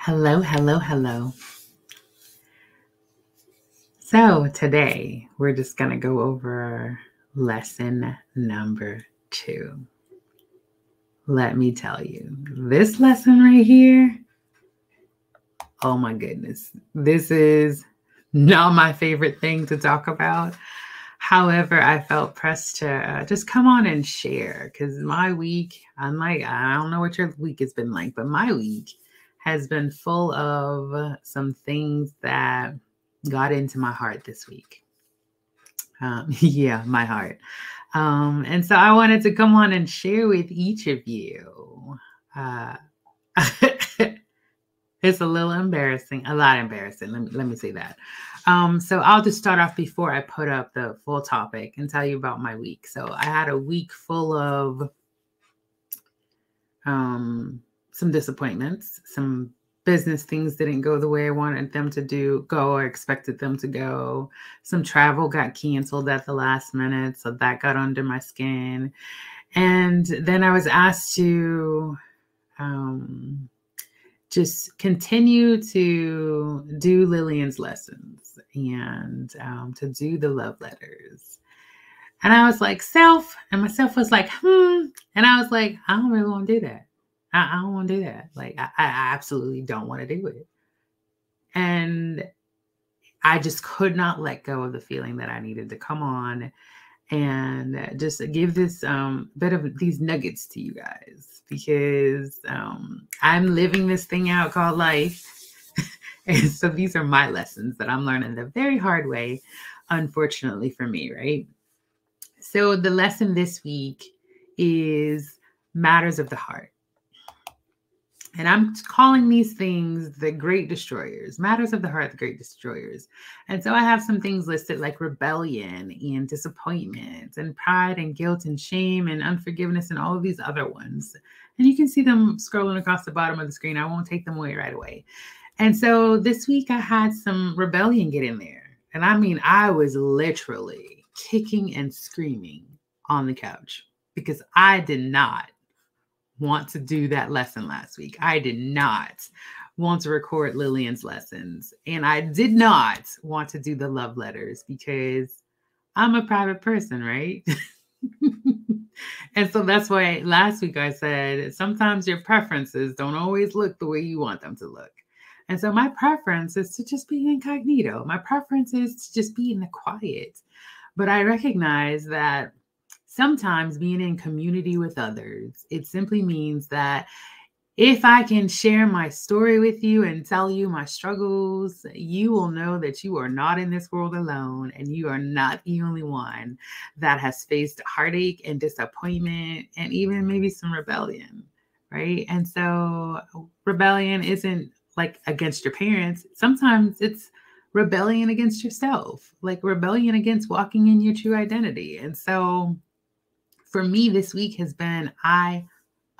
Hello, hello, hello. So, today we're just going to go over lesson number two. Let me tell you, this lesson right here, oh my goodness, this is not my favorite thing to talk about. However, I felt pressed to uh, just come on and share because my week, I'm like, I don't know what your week has been like, but my week has been full of some things that got into my heart this week. Um, yeah, my heart. Um, and so I wanted to come on and share with each of you. Uh, it's a little embarrassing, a lot embarrassing. Let me, let me say that. Um, so I'll just start off before I put up the full topic and tell you about my week. So I had a week full of um, some disappointments, some business things didn't go the way I wanted them to do go or expected them to go. Some travel got canceled at the last minute, so that got under my skin. And then I was asked to um, just continue to do Lillian's lessons and um, to do the love letters. And I was like, self, and myself was like, hmm. And I was like, I don't really want to do that. I, I don't want to do that. Like, I, I absolutely don't want to do it. And I just could not let go of the feeling that I needed to come on and just give this um, bit of these nuggets to you guys because um, I'm living this thing out called life. and so these are my lessons that I'm learning the very hard way, unfortunately for me, right? So the lesson this week is matters of the heart. And I'm calling these things the great destroyers, matters of the heart, the great destroyers. And so I have some things listed like rebellion and disappointment and pride and guilt and shame and unforgiveness and all of these other ones. And you can see them scrolling across the bottom of the screen. I won't take them away right away. And so this week I had some rebellion get in there. And I mean, I was literally kicking and screaming on the couch because I did not want to do that lesson last week. I did not want to record Lillian's lessons. And I did not want to do the love letters because I'm a private person, right? and so that's why last week I said sometimes your preferences don't always look the way you want them to look. And so my preference is to just be incognito. My preference is to just be in the quiet. But I recognize that sometimes being in community with others, it simply means that if I can share my story with you and tell you my struggles, you will know that you are not in this world alone and you are not the only one that has faced heartache and disappointment and even maybe some rebellion, right? And so rebellion isn't like against your parents, sometimes it's rebellion against yourself, like rebellion against walking in your true identity. And so for me this week has been eye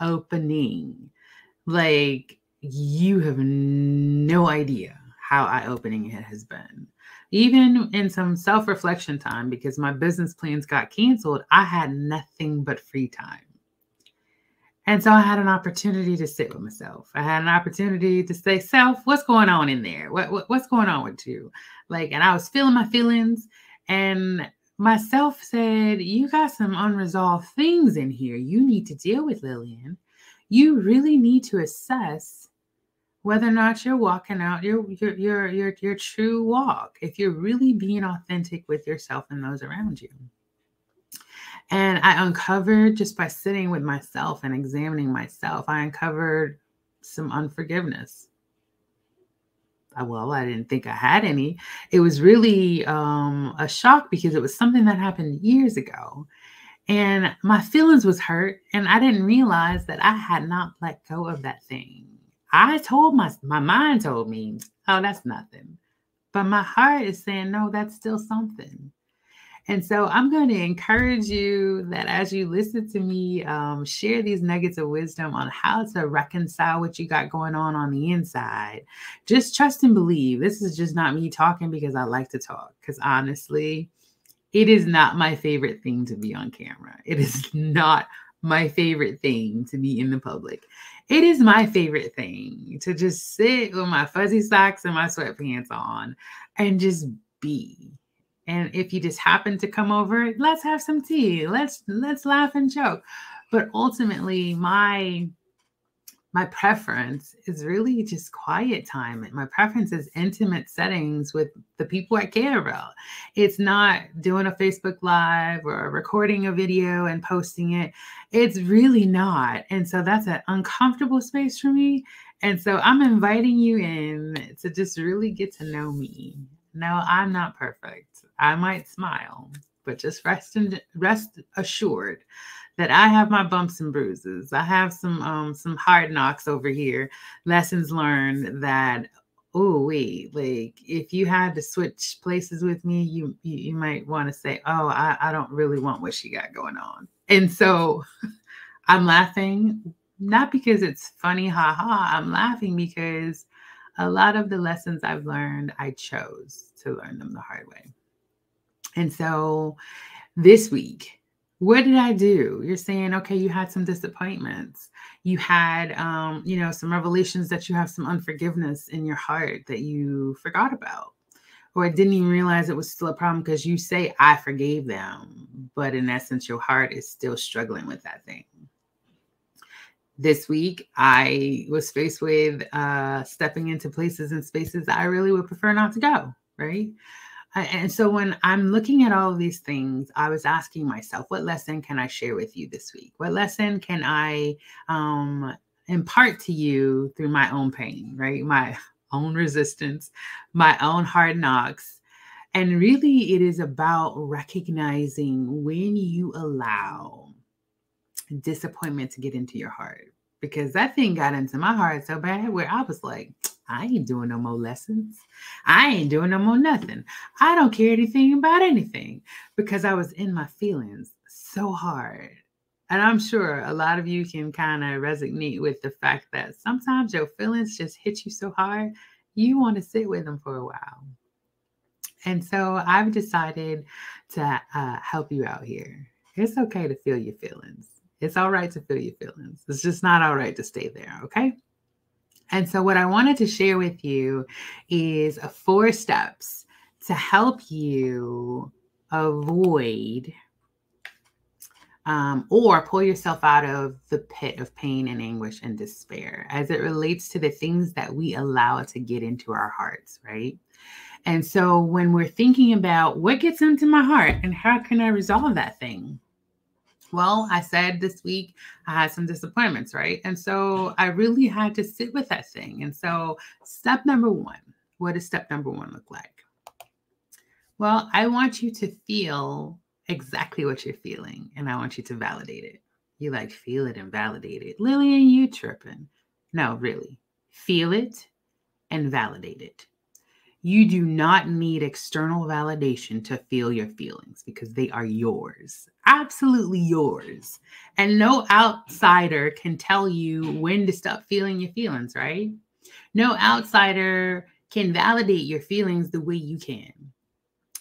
opening. Like you have no idea how eye opening it has been. Even in some self reflection time, because my business plans got canceled, I had nothing but free time. And so I had an opportunity to sit with myself. I had an opportunity to say, Self, what's going on in there? What, what, what's going on with you? Like, and I was feeling my feelings. And myself said, You got some unresolved things in here you need to deal with, Lillian. You really need to assess whether or not you're walking out your your your your, your true walk, if you're really being authentic with yourself and those around you. And I uncovered just by sitting with myself and examining myself, I uncovered some unforgiveness well, I didn't think I had any. It was really um, a shock because it was something that happened years ago. And my feelings was hurt, and I didn't realize that I had not let go of that thing. I told my my mind told me, "Oh, that's nothing," but my heart is saying, "No, that's still something." And so I'm going to encourage you that as you listen to me um, share these nuggets of wisdom on how to reconcile what you got going on on the inside, just trust and believe. This is just not me talking because I like to talk. Because honestly, it is not my favorite thing to be on camera. It is not my favorite thing to be in the public. It is my favorite thing to just sit with my fuzzy socks and my sweatpants on and just be. And if you just happen to come over, let's have some tea. Let's let's laugh and joke. But ultimately, my my preference is really just quiet time. My preference is intimate settings with the people I care about. It's not doing a Facebook Live or recording a video and posting it. It's really not. And so that's an uncomfortable space for me. And so I'm inviting you in to just really get to know me. No, I'm not perfect. I might smile, but just rest and rest assured that I have my bumps and bruises. I have some um some hard knocks over here, lessons learned that oh wait, like if you had to switch places with me, you you, you might want to say, oh, I, I don't really want what she got going on. And so I'm laughing, not because it's funny, haha. I'm laughing because a lot of the lessons I've learned, I chose to learn them the hard way. And so this week, what did I do? You're saying, okay, you had some disappointments. You had, um, you know, some revelations that you have some unforgiveness in your heart that you forgot about, or didn't even realize it was still a problem because you say, I forgave them, but in essence, your heart is still struggling with that thing. This week, I was faced with uh, stepping into places and spaces I really would prefer not to go, right? And so when I'm looking at all of these things, I was asking myself, what lesson can I share with you this week? What lesson can I um, impart to you through my own pain, right? My own resistance, my own hard knocks. And really, it is about recognizing when you allow disappointment to get into your heart. Because that thing got into my heart so bad where I was like, I ain't doing no more lessons. I ain't doing no more nothing. I don't care anything about anything because I was in my feelings so hard. And I'm sure a lot of you can kind of resonate with the fact that sometimes your feelings just hit you so hard, you want to sit with them for a while. And so I've decided to uh, help you out here. It's okay to feel your feelings. It's all right to feel your feelings. It's just not all right to stay there, okay? And so, what I wanted to share with you is four steps to help you avoid um, or pull yourself out of the pit of pain and anguish and despair as it relates to the things that we allow to get into our hearts, right? And so, when we're thinking about what gets into my heart and how can I resolve that thing, well, I said this week I had some disappointments, right? And so mm-hmm. I really had to sit with that thing. And so, step number one what does step number one look like? Well, I want you to feel exactly what you're feeling, and I want you to validate it. You like feel it and validate it. Lillian, you tripping. No, really. Feel it and validate it. You do not need external validation to feel your feelings because they are yours, absolutely yours. And no outsider can tell you when to stop feeling your feelings, right? No outsider can validate your feelings the way you can.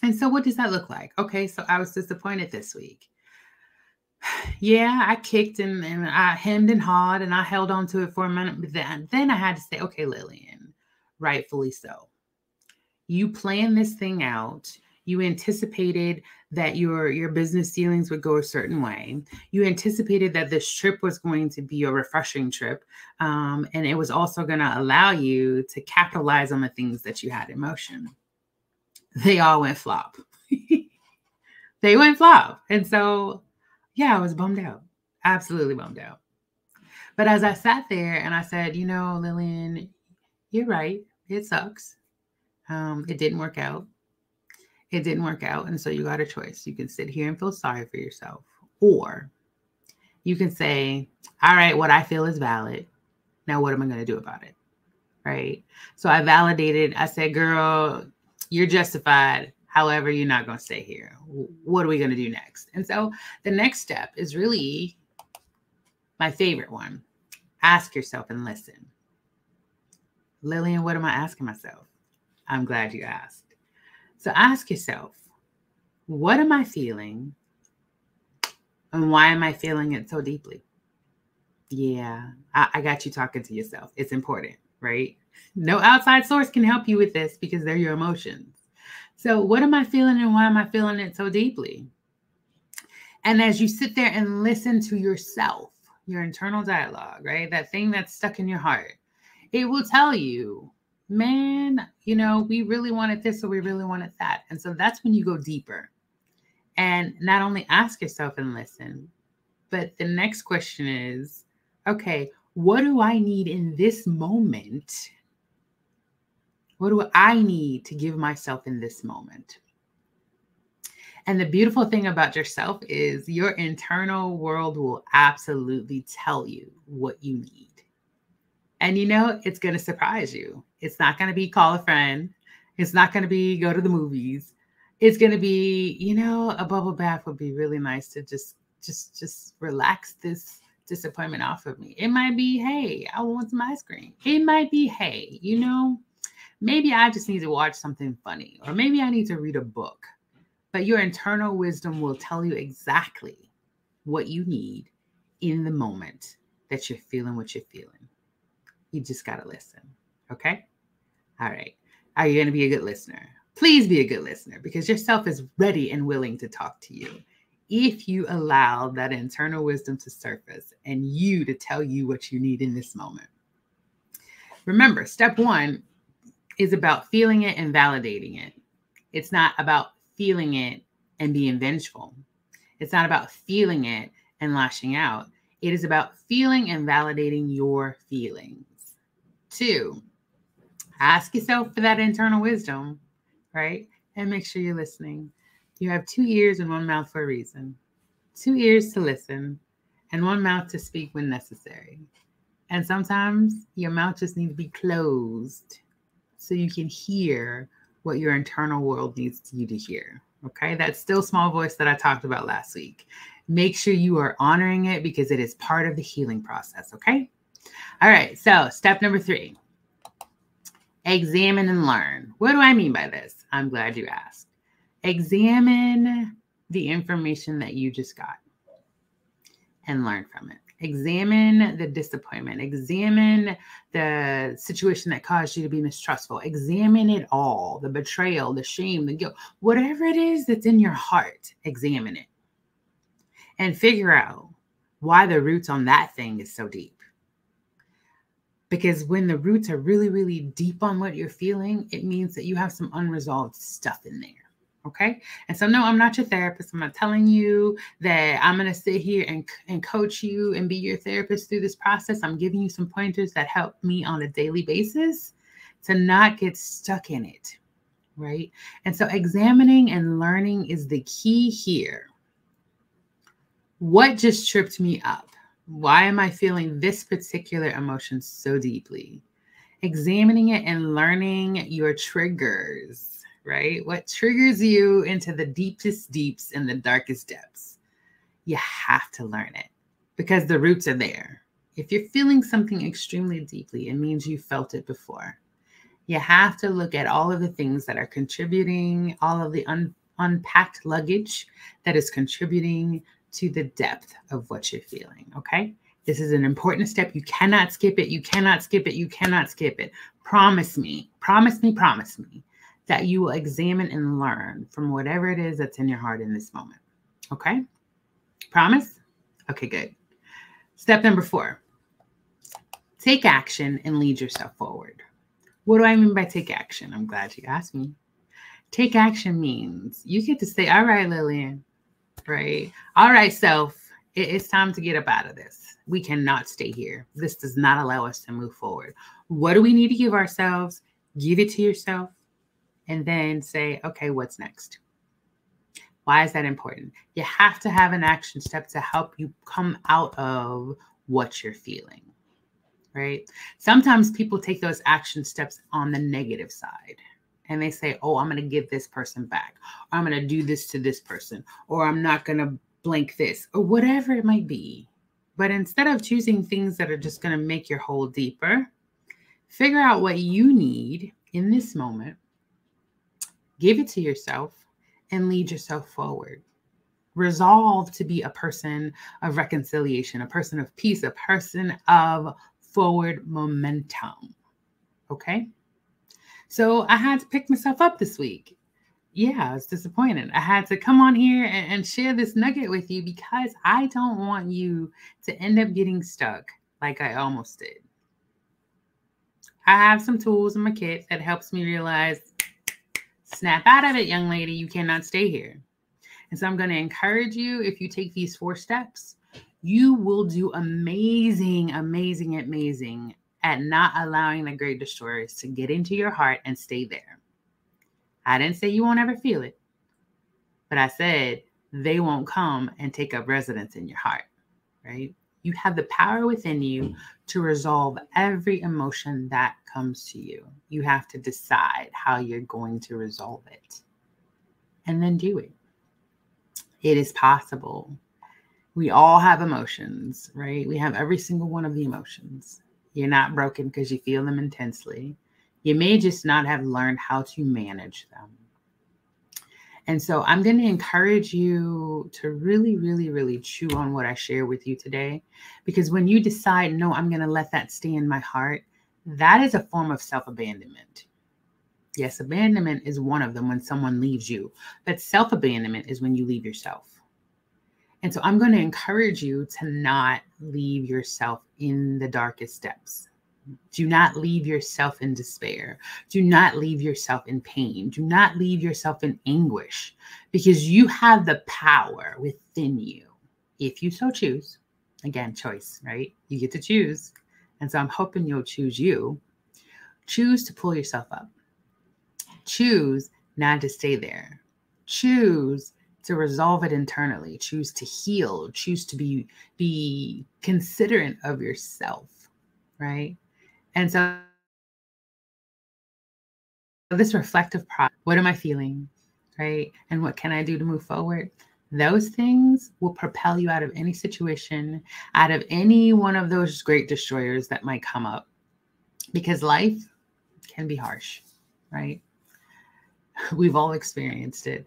And so, what does that look like? Okay, so I was disappointed this week. Yeah, I kicked and, and I hemmed and hawed and I held on to it for a minute, but then, then I had to say, okay, Lillian, rightfully so you plan this thing out you anticipated that your your business dealings would go a certain way. You anticipated that this trip was going to be a refreshing trip um, and it was also going to allow you to capitalize on the things that you had in motion. They all went flop. They went flop and so yeah i was bummed out absolutely bummed out. But as i sat there and i said you know lillian you're right it sucks. Um, it didn't work out. It didn't work out. And so you got a choice. You can sit here and feel sorry for yourself, or you can say, All right, what I feel is valid. Now, what am I going to do about it? Right. So I validated. I said, Girl, you're justified. However, you're not going to stay here. What are we going to do next? And so the next step is really my favorite one ask yourself and listen. Lillian, what am I asking myself? I'm glad you asked. So ask yourself, what am I feeling? And why am I feeling it so deeply? Yeah, I, I got you talking to yourself. It's important. right? No outside source can help you with this because they're your emotions. So, what am I feeling and why am I feeling it so deeply? And as you sit there and listen to yourself, your internal dialogue, right? That thing that's stuck in your heart, it will tell you, man, you know, we really wanted this or we really wanted that. And so that's when you go deeper and not only ask yourself and listen, but the next question is, okay, what do I need in this moment? What do I need to give myself in this moment? And the beautiful thing about yourself is your internal world will absolutely tell you what you need. And you know, it's going to surprise you. It's not going to be call a friend. It's not going to be go to the movies. It's going to be, you know, a bubble bath would be really nice to just just just relax this disappointment off of me. It might be, hey, I want some ice cream. It might be, hey, you know, maybe I just need to watch something funny or maybe I need to read a book but your internal wisdom will tell you exactly what you need in the moment that you're feeling what you're feeling. You just got to listen. Okay? All right. Are you going to be a good listener? Please be a good listener because yourself is ready and willing to talk to you. If you allow that internal wisdom to surface and you to tell you what you need in this moment. Remember, step one is about feeling it and validating it. It's not about feeling it and being vengeful. It's not about feeling it and lashing out. It is about feeling and validating your feelings. Two, ask yourself for that internal wisdom, right? And make sure you're listening. You have two ears and one mouth for a reason. Two ears to listen and one mouth to speak when necessary. And sometimes your mouth just needs to be closed so you can hear what your internal world needs you to hear. Okay, that still small voice that I talked about last week. Make sure you are honoring it because it is part of the healing process. Okay. All right. So, step number three examine and learn. What do I mean by this? I'm glad you asked. Examine the information that you just got and learn from it. Examine the disappointment. Examine the situation that caused you to be mistrustful. Examine it all the betrayal, the shame, the guilt, whatever it is that's in your heart, examine it and figure out why the roots on that thing is so deep. Because when the roots are really, really deep on what you're feeling, it means that you have some unresolved stuff in there. Okay. And so, no, I'm not your therapist. I'm not telling you that I'm going to sit here and, and coach you and be your therapist through this process. I'm giving you some pointers that help me on a daily basis to not get stuck in it. Right. And so, examining and learning is the key here. What just tripped me up? Why am I feeling this particular emotion so deeply? Examining it and learning your triggers right? What triggers you into the deepest deeps and the darkest depths? You have to learn it because the roots are there. If you're feeling something extremely deeply, it means you felt it before. You have to look at all of the things that are contributing, all of the un- unpacked luggage that is contributing to the depth of what you're feeling. Okay. This is an important step. You cannot skip it. You cannot skip it. You cannot skip it. Promise me, promise me, promise me that you will examine and learn from whatever it is that's in your heart in this moment. Okay? Promise? Okay, good. Step number four take action and lead yourself forward. What do I mean by take action? I'm glad you asked me. Take action means you get to say, All right, Lillian, right? All right, self, it's time to get up out of this. We cannot stay here. This does not allow us to move forward. What do we need to give ourselves? Give it to yourself and then say, okay, what's next? Why is that important? You have to have an action step to help you come out of what you're feeling, right? Sometimes people take those action steps on the negative side and they say, oh, I'm going to give this person back, or I'm going to do this to this person, or I'm not going to blank this, or whatever it might be. But instead of choosing things that are just going to make your hole deeper, figure out what you need in this moment give it to yourself and lead yourself forward. Resolve to be a person of reconciliation, a person of peace, a person of forward momentum. Okay. So I had to pick myself up this week. Yeah, I was disappointed. I had to come on here and, and share this nugget with you because I don't want you to end up getting stuck like I almost did. I have some tools in my kit that helps me realize snap out of it, young lady. You cannot stay here. And so I'm going to encourage you if you take these four steps, you will do amazing, amazing, amazing at not allowing the great destroyers to get into your heart and stay there. I didn't say you won't ever feel it, but I said they won't come and take up residence in your heart, right? You have the power within you to resolve every emotion that comes to you. You have to decide how you're going to resolve it and then do it. It is possible. We all have emotions, right? We have every single one of the emotions. You're not broken because you feel them intensely. You may just not have learned how to manage them. And so I'm going to encourage you to really, really, really chew on what I share with you today. Because when you decide, no, I'm going to let that stay in my heart, that is a form of self abandonment. Yes, abandonment is one of them when someone leaves you, but self abandonment is when you leave yourself. And so I'm going to encourage you to not leave yourself in the darkest depths. Do not leave yourself in despair. Do not leave yourself in pain. Do not leave yourself in anguish because you have the power within you if you so choose. Again, choice, right? You get to choose. And so I'm hoping you'll choose you. Choose to pull yourself up. Choose not to stay there. Choose to resolve it internally. Choose to heal. Choose to be be considerate of yourself right? And so this reflective process what am i feeling right? And what can i do to move forward? Those things will propel you out of any situation out of any one of those great destroyers that might come up. Because life can be harsh right? We've all experienced it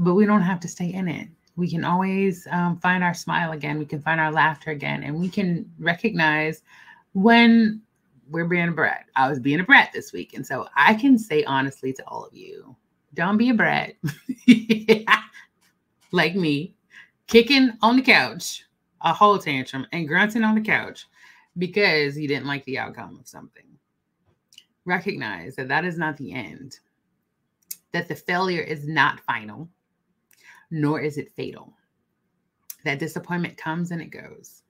but we don't have to stay in it. We can always um, find our smile again. We can find our laughter again. And we can recognize when we're being a brat. I was being a brat this week. And so I can say honestly to all of you don't be a brat like me, kicking on the couch, a whole tantrum, and grunting on the couch because you didn't like the outcome of something. Recognize that that is not the end, that the failure is not final nor is it fatal. That disappointment comes and it goes.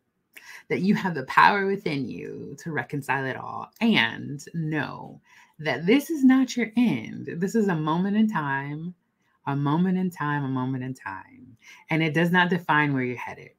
That you have the power within you to reconcile it all and know that this is not your end. This is a moment in time, a moment in time, a moment in time. And it does not define where you're headed.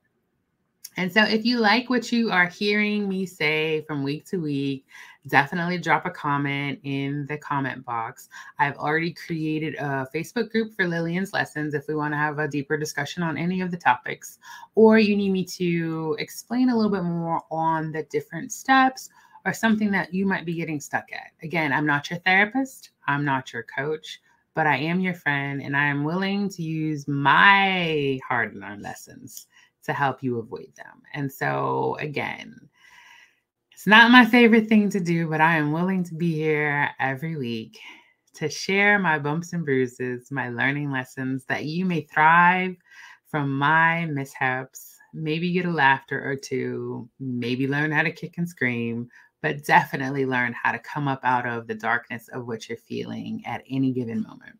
And so, if you like what you are hearing me say from week to week, definitely drop a comment in the comment box. I've already created a Facebook group for Lillian's lessons if we want to have a deeper discussion on any of the topics, or you need me to explain a little bit more on the different steps or something that you might be getting stuck at. Again, I'm not your therapist, I'm not your coach. But I am your friend, and I am willing to use my hard learned lessons to help you avoid them. And so, again, it's not my favorite thing to do, but I am willing to be here every week to share my bumps and bruises, my learning lessons that you may thrive from my mishaps, maybe get a laughter or two, maybe learn how to kick and scream, but definitely learn how to come up out of the darkness of what you're feeling at any given moment.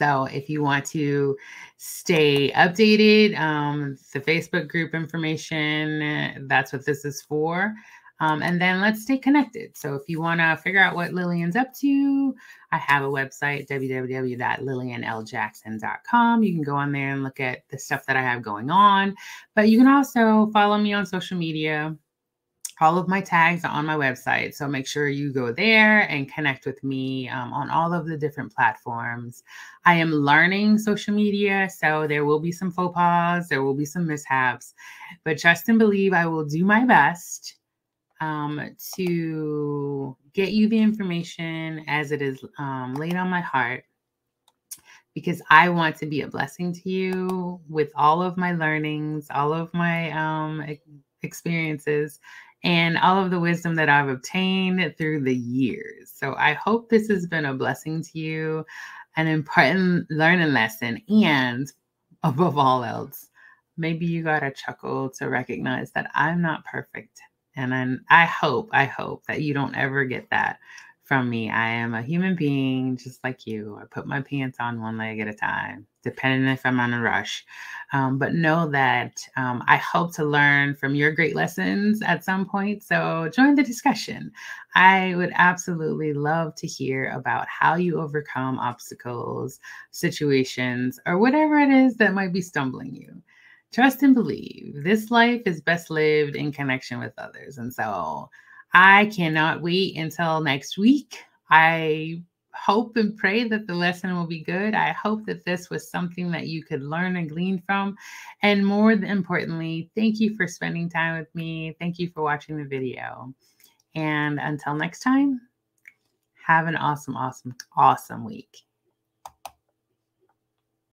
So if you want to stay updated, um, the Facebook group information, that's what this is for. Um, and then let's stay connected. So if you want to figure out what Lillian's up to, I have a website, www.lillianljackson.com. You can go on there and look at the stuff that I have going on. But you can also follow me on social media all of my tags are on my website. So make sure you go there and connect with me um, on all of the different platforms. I am learning social media, so there will be some faux pas, there will be some mishaps, but trust and believe I will do my best um, to get you the information as it is um, laid on my heart because I want to be a blessing to you with all of my learnings, all of my um, experiences and all of the wisdom that I've obtained through the years. So I hope this has been a blessing to you, an important learning lesson, and above all else, maybe you got a chuckle to recognize that I'm not perfect. And I'm, I hope, I hope that you don't ever get that from me. I am a human being just like you. I put my pants on one leg at a time, depending if I'm on a rush. Um, but know that um, I hope to learn from your great lessons at some point. So join the discussion. I would absolutely love to hear about how you overcome obstacles, situations, or whatever it is that might be stumbling you. Trust and believe this life is best lived in connection with others. And so, I cannot wait until next week. I hope and pray that the lesson will be good. I hope that this was something that you could learn and glean from. And more importantly, thank you for spending time with me. Thank you for watching the video. And until next time, have an awesome, awesome, awesome week.